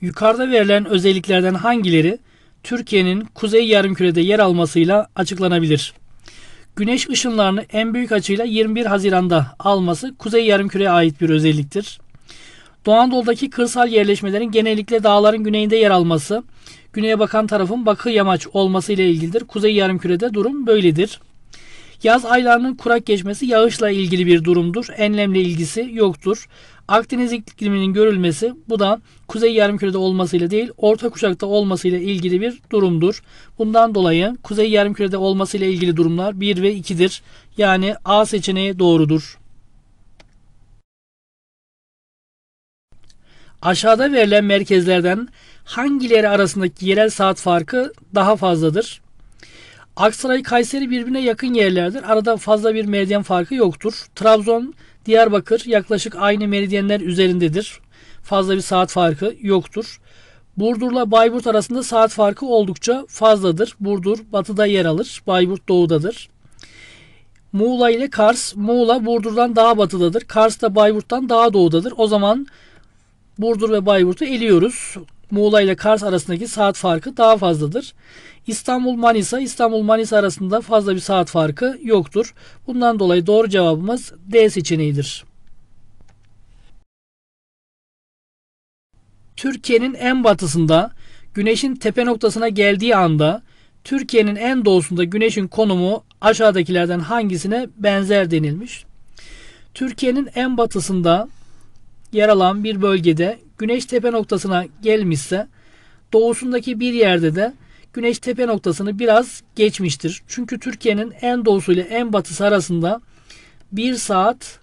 Yukarıda verilen özelliklerden hangileri Türkiye'nin kuzey yarımkürede yer almasıyla açıklanabilir? Güneş ışınlarını en büyük açıyla 21 Haziran'da alması kuzey yarımküreye ait bir özelliktir. Doğu kırsal yerleşmelerin genellikle dağların güneyinde yer alması, güneye bakan tarafın bakı yamaç olması ile ilgilidir. Kuzey yarımkürede durum böyledir. Yaz aylarının kurak geçmesi yağışla ilgili bir durumdur. Enlemle ilgisi yoktur. Akdeniz ikliminin görülmesi bu da kuzey yarımkürede olmasıyla değil orta kuşakta olmasıyla ilgili bir durumdur. Bundan dolayı kuzey yarımkürede olmasıyla ilgili durumlar 1 ve 2'dir. Yani A seçeneği doğrudur. Aşağıda verilen merkezlerden hangileri arasındaki yerel saat farkı daha fazladır? Aksaray, Kayseri birbirine yakın yerlerdir. Arada fazla bir meridyen farkı yoktur. Trabzon, Diyarbakır yaklaşık aynı meridyenler üzerindedir. Fazla bir saat farkı yoktur. Burdur'la Bayburt arasında saat farkı oldukça fazladır. Burdur batıda yer alır. Bayburt doğudadır. Muğla ile Kars, Muğla Burdur'dan daha batıdadır. Kars da Bayburt'tan daha doğudadır. O zaman Burdur ve Bayburt'u eliyoruz. Muğla ile Kars arasındaki saat farkı daha fazladır. İstanbul Manisa, İstanbul Manisa arasında fazla bir saat farkı yoktur. Bundan dolayı doğru cevabımız D seçeneğidir. Türkiye'nin en batısında güneşin tepe noktasına geldiği anda Türkiye'nin en doğusunda güneşin konumu aşağıdakilerden hangisine benzer denilmiş. Türkiye'nin en batısında yer alan bir bölgede güneş tepe noktasına gelmişse doğusundaki bir yerde de güneş tepe noktasını biraz geçmiştir. Çünkü Türkiye'nin en doğusu ile en batısı arasında 1 saat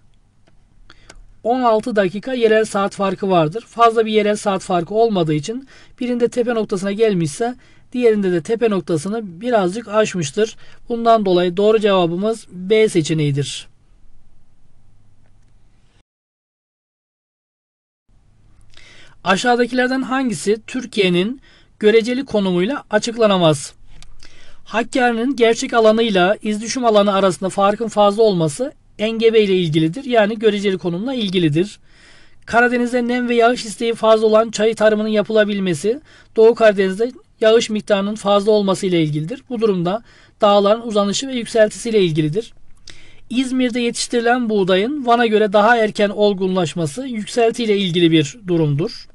16 dakika yerel saat farkı vardır. Fazla bir yerel saat farkı olmadığı için birinde tepe noktasına gelmişse diğerinde de tepe noktasını birazcık aşmıştır. Bundan dolayı doğru cevabımız B seçeneğidir. Aşağıdakilerden hangisi Türkiye'nin göreceli konumuyla açıklanamaz? Hakkari'nin gerçek alanıyla izdüşüm alanı arasında farkın fazla olması engebe ile ilgilidir. Yani göreceli konumla ilgilidir. Karadeniz'de nem ve yağış isteği fazla olan çayı tarımının yapılabilmesi Doğu Karadeniz'de yağış miktarının fazla olması ile ilgilidir. Bu durumda dağların uzanışı ve yükseltisi ile ilgilidir. İzmir'de yetiştirilen buğdayın Van'a göre daha erken olgunlaşması yükselti ile ilgili bir durumdur.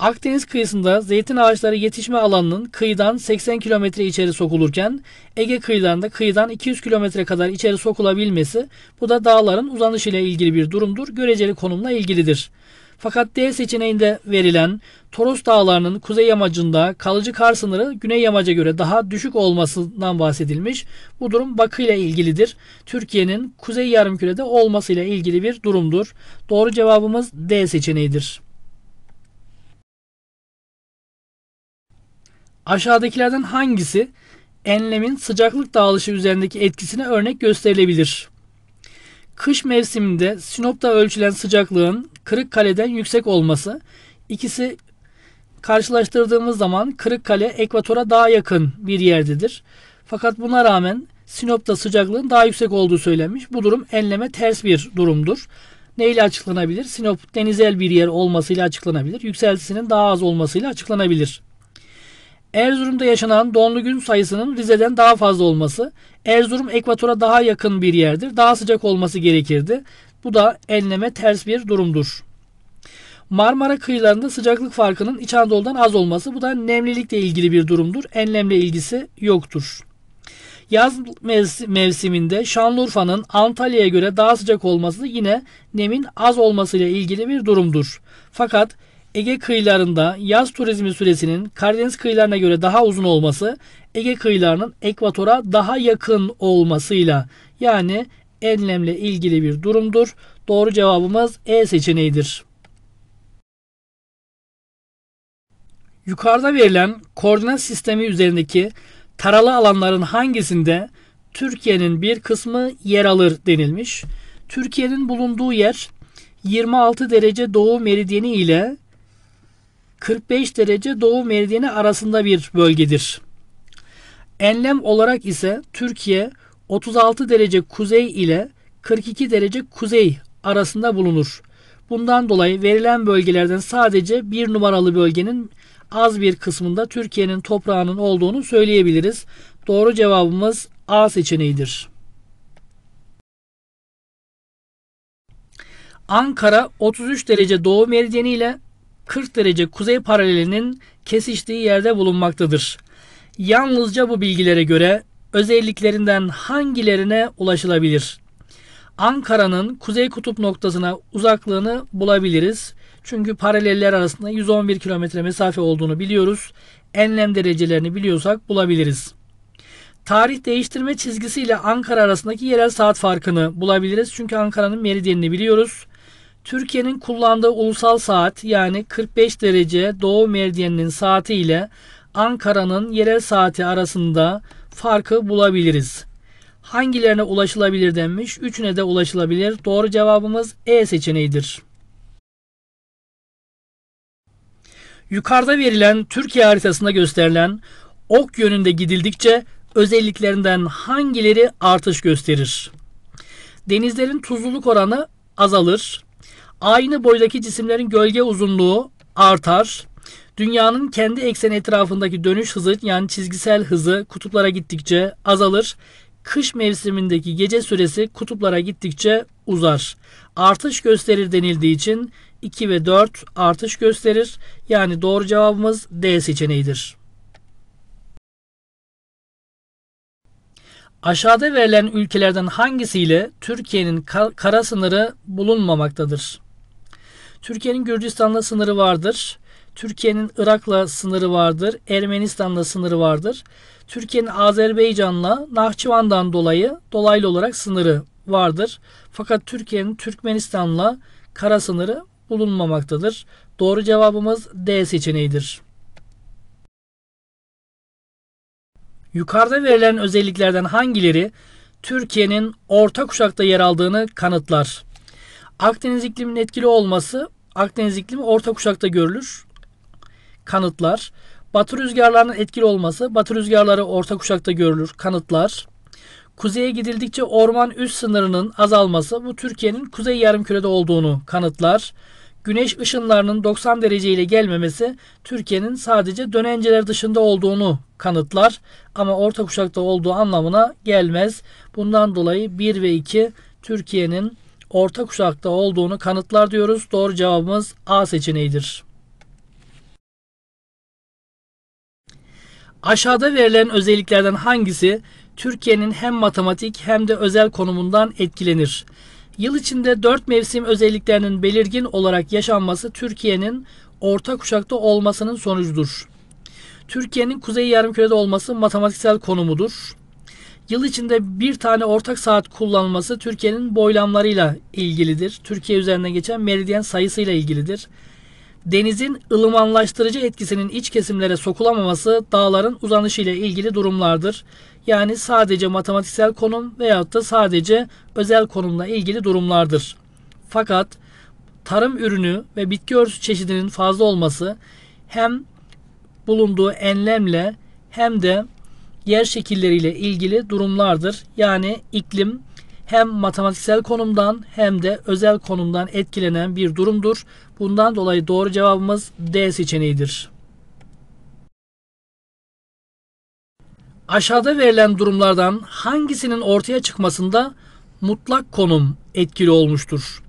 Akdeniz kıyısında zeytin ağaçları yetişme alanının kıyıdan 80 kilometre içeri sokulurken Ege kıyılarında kıyıdan 200 kilometre kadar içeri sokulabilmesi bu da dağların uzanışı ile ilgili bir durumdur. Göreceli konumla ilgilidir. Fakat D seçeneğinde verilen Toros Dağları'nın kuzey yamacında kalıcı kar sınırı güney yamaca göre daha düşük olmasından bahsedilmiş. Bu durum Bakı ile ilgilidir. Türkiye'nin kuzey yarımkürede olması ile ilgili bir durumdur. Doğru cevabımız D seçeneğidir. Aşağıdakilerden hangisi enlemin sıcaklık dağılışı üzerindeki etkisine örnek gösterilebilir? Kış mevsiminde Sinop'ta ölçülen sıcaklığın Kırıkkale'den yüksek olması. İkisi karşılaştırdığımız zaman Kırıkkale ekvatora daha yakın bir yerdedir. Fakat buna rağmen Sinop'ta sıcaklığın daha yüksek olduğu söylenmiş. Bu durum enleme ters bir durumdur. Ne ile açıklanabilir? Sinop denizel bir yer olmasıyla açıklanabilir. Yükseltisinin daha az olmasıyla açıklanabilir. Erzurum'da yaşanan donlu gün sayısının Rize'den daha fazla olması. Erzurum ekvatora daha yakın bir yerdir. Daha sıcak olması gerekirdi. Bu da enleme ters bir durumdur. Marmara kıyılarında sıcaklık farkının İç Anadolu'dan az olması. Bu da nemlilikle ilgili bir durumdur. Enlemle ilgisi yoktur. Yaz mevsiminde Şanlıurfa'nın Antalya'ya göre daha sıcak olması yine nemin az olmasıyla ilgili bir durumdur. Fakat Ege kıyılarında yaz turizmi süresinin Karadeniz kıyılarına göre daha uzun olması Ege kıyılarının ekvatora daha yakın olmasıyla yani enlemle ilgili bir durumdur. Doğru cevabımız E seçeneğidir. Yukarıda verilen koordinat sistemi üzerindeki taralı alanların hangisinde Türkiye'nin bir kısmı yer alır denilmiş. Türkiye'nin bulunduğu yer 26 derece doğu meridyeni ile 45 derece doğu meridyeni arasında bir bölgedir. Enlem olarak ise Türkiye 36 derece kuzey ile 42 derece kuzey arasında bulunur. Bundan dolayı verilen bölgelerden sadece bir numaralı bölgenin az bir kısmında Türkiye'nin toprağının olduğunu söyleyebiliriz. Doğru cevabımız A seçeneğidir. Ankara 33 derece doğu meridyeni ile 40 derece kuzey paralelinin kesiştiği yerde bulunmaktadır. Yalnızca bu bilgilere göre özelliklerinden hangilerine ulaşılabilir? Ankara'nın kuzey kutup noktasına uzaklığını bulabiliriz. Çünkü paraleller arasında 111 kilometre mesafe olduğunu biliyoruz. Enlem derecelerini biliyorsak bulabiliriz. Tarih değiştirme çizgisiyle Ankara arasındaki yerel saat farkını bulabiliriz. Çünkü Ankara'nın meridyenini biliyoruz. Türkiye'nin kullandığı ulusal saat yani 45 derece doğu meridyeninin saati ile Ankara'nın yerel saati arasında farkı bulabiliriz. Hangilerine ulaşılabilir denmiş? Üçüne de ulaşılabilir. Doğru cevabımız E seçeneğidir. Yukarıda verilen Türkiye haritasında gösterilen ok yönünde gidildikçe özelliklerinden hangileri artış gösterir? Denizlerin tuzluluk oranı azalır. Aynı boydaki cisimlerin gölge uzunluğu artar. Dünyanın kendi ekseni etrafındaki dönüş hızı yani çizgisel hızı kutuplara gittikçe azalır. Kış mevsimindeki gece süresi kutuplara gittikçe uzar. Artış gösterir denildiği için 2 ve 4 artış gösterir. Yani doğru cevabımız D seçeneğidir. Aşağıda verilen ülkelerden hangisiyle Türkiye'nin kara sınırı bulunmamaktadır? Türkiye'nin Gürcistan'la sınırı vardır. Türkiye'nin Irak'la sınırı vardır. Ermenistan'la sınırı vardır. Türkiye'nin Azerbaycan'la Nahçıvan'dan dolayı dolaylı olarak sınırı vardır. Fakat Türkiye'nin Türkmenistan'la kara sınırı bulunmamaktadır. Doğru cevabımız D seçeneğidir. Yukarıda verilen özelliklerden hangileri Türkiye'nin orta kuşakta yer aldığını kanıtlar? Akdeniz ikliminin etkili olması Akdeniz iklimi orta kuşakta görülür. Kanıtlar. Batı rüzgarlarının etkili olması batı rüzgarları orta kuşakta görülür. Kanıtlar. Kuzeye gidildikçe orman üst sınırının azalması bu Türkiye'nin kuzey yarımkürede olduğunu kanıtlar. Güneş ışınlarının 90 derece ile gelmemesi Türkiye'nin sadece dönenceler dışında olduğunu kanıtlar ama orta kuşakta olduğu anlamına gelmez. Bundan dolayı 1 ve 2 Türkiye'nin orta kuşakta olduğunu kanıtlar diyoruz. Doğru cevabımız A seçeneğidir. Aşağıda verilen özelliklerden hangisi Türkiye'nin hem matematik hem de özel konumundan etkilenir? Yıl içinde dört mevsim özelliklerinin belirgin olarak yaşanması Türkiye'nin orta kuşakta olmasının sonucudur. Türkiye'nin kuzey yarımkürede olması matematiksel konumudur. Yıl içinde bir tane ortak saat kullanılması Türkiye'nin boylamlarıyla ilgilidir. Türkiye üzerinden geçen meridyen sayısıyla ilgilidir. Denizin ılımanlaştırıcı etkisinin iç kesimlere sokulamaması dağların uzanışı ile ilgili durumlardır. Yani sadece matematiksel konum veyahut da sadece özel konumla ilgili durumlardır. Fakat tarım ürünü ve bitki örtüsü çeşidinin fazla olması hem bulunduğu enlemle hem de yer şekilleriyle ilgili durumlardır. Yani iklim hem matematiksel konumdan hem de özel konumdan etkilenen bir durumdur. Bundan dolayı doğru cevabımız D seçeneğidir. Aşağıda verilen durumlardan hangisinin ortaya çıkmasında mutlak konum etkili olmuştur?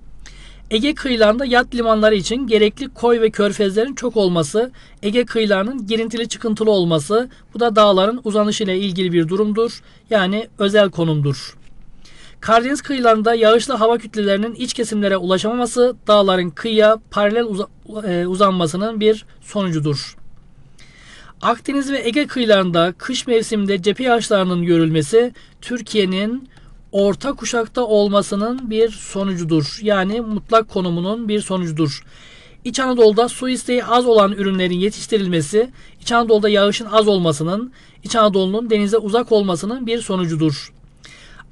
Ege kıyılarında yat limanları için gerekli koy ve körfezlerin çok olması, Ege kıyılarının girintili çıkıntılı olması, bu da dağların uzanışı ile ilgili bir durumdur. Yani özel konumdur. Karadeniz kıyılarında yağışlı hava kütlelerinin iç kesimlere ulaşamaması, dağların kıyıya paralel uza, e, uzanmasının bir sonucudur. Akdeniz ve Ege kıyılarında kış mevsiminde cephe yağışlarının görülmesi Türkiye'nin orta kuşakta olmasının bir sonucudur. Yani mutlak konumunun bir sonucudur. İç Anadolu'da su isteği az olan ürünlerin yetiştirilmesi, İç Anadolu'da yağışın az olmasının, İç Anadolu'nun denize uzak olmasının bir sonucudur.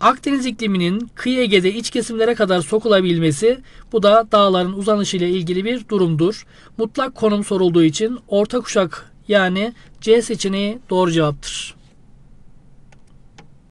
Akdeniz ikliminin kıyı Ege'de iç kesimlere kadar sokulabilmesi bu da dağların uzanışı ile ilgili bir durumdur. Mutlak konum sorulduğu için orta kuşak yani C seçeneği doğru cevaptır.